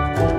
Bye.